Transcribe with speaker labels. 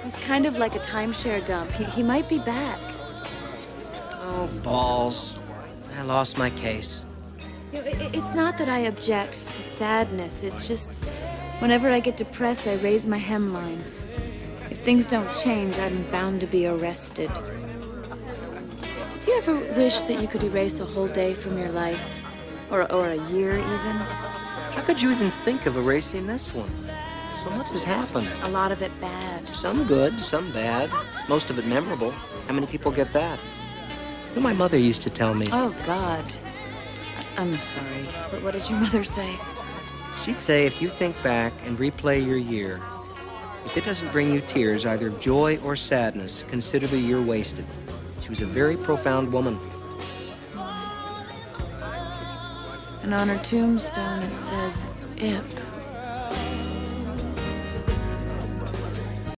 Speaker 1: It was kind of like a timeshare dump. He, he might be back.
Speaker 2: Oh, balls. I lost my case.
Speaker 1: You know, it, it's not that I object to sadness. It's just whenever I get depressed, I raise my hemlines. If things don't change, I'm bound to be arrested. Did you ever wish that you could erase a whole day from your life? Or, or a year, even?
Speaker 2: How could you even think of erasing this one? So much has happened.
Speaker 1: A lot of it bad.
Speaker 2: Some good, some bad. Most of it memorable. How many people get that? You know, my mother used to tell me.
Speaker 1: Oh, God. I- I'm sorry, but what did your mother say?
Speaker 2: She'd say if you think back and replay your year, if it doesn't bring you tears, either of joy or sadness, consider the year wasted. She was a very profound woman.
Speaker 1: And on her tombstone it says, IP.